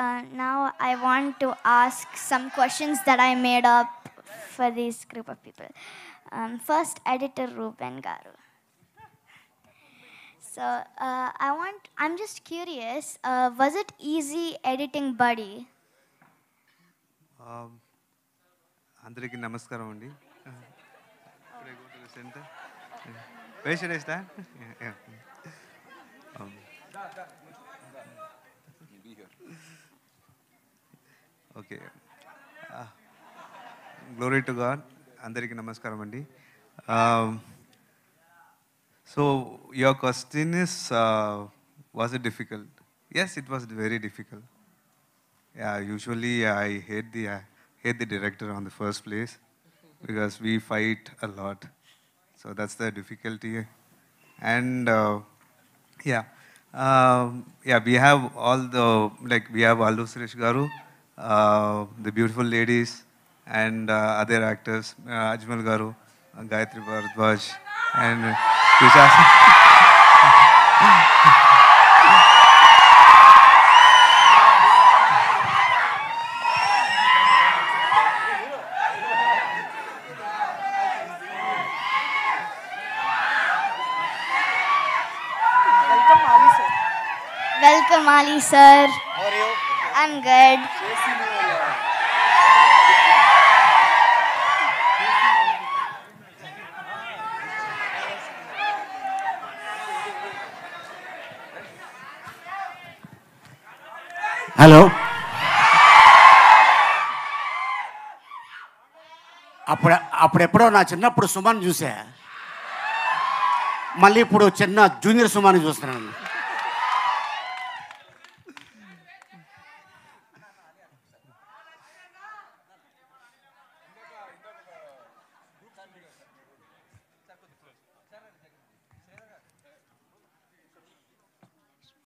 uh, now I want to ask some questions that I made up for this group of people. Um, first, editor Ruben Garu. So uh, I want. I'm just curious. Uh, was it easy editing Buddy? Um, అందరికీ నమస్కారం అండి centre patient ఇస్తా okay glory to God అందరికీ నమస్కారం అండి so your question is was it difficult yes it was very difficult Yeah, usually I hate the I hate the director on the first place because we fight a lot. So that's the difficulty. And uh, yeah, um, yeah, we have all the like we have Allu Sirish Garu, uh, the beautiful ladies, and uh, other actors, uh, Ajmal Garu, uh, Gayatri Bharadwaj, and uh, Welcome, Ali sir. Welcome, Ali sir. How are you? I'm good. Hello అప్పుడు అప్పుడెప్పుడో నా చిన్నప్పుడు సుమాన్ చూసా. మళ్ళీ ఇప్పుడు చిన్న junior సుమాని చూస్తున్నాను.